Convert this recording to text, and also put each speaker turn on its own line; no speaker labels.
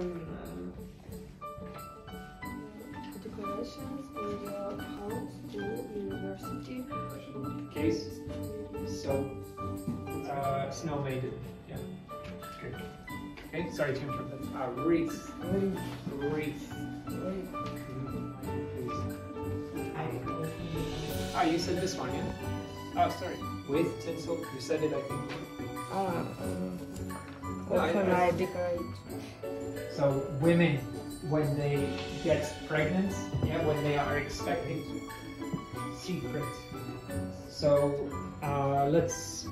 um, decorations in your house to university.
Case. So, uh, snow maiden. Yeah. Good. Okay, sorry to interrupt. Uh, wreath. Wreath. Ah, you said this one, yeah? Oh, sorry. With tinsel. You said it, I think.
Uh, um,
I-
can
I-
I decorate?
So women, when they get pregnant, yeah, when they are expecting, secret. So uh, let's